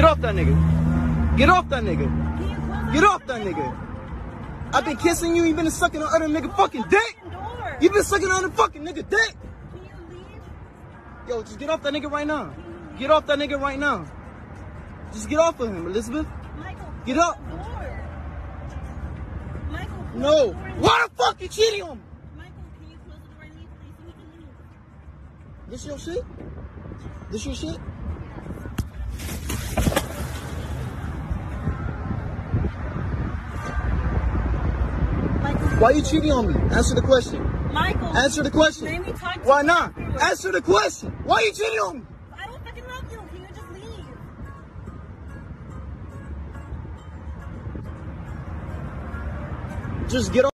Get off that nigga. Get off that nigga. Get off that nigga. I've been kissing you. You've been sucking on other nigga fucking dick. You've been sucking on the fucking nigga dick. Yo, just get off that nigga right now. Get off that nigga right now. Just get off of him, Elizabeth. Michael, Get up. Michael, No. Why the fuck you cheating on me? This your shit? This your shit? Why you cheating on me? Answer the question. Michael, Answer the question. Let me talk to Why not? afterwards. Answer the question. Why are you cheating on me? I don't fucking love you. Can you just leave? Just get off.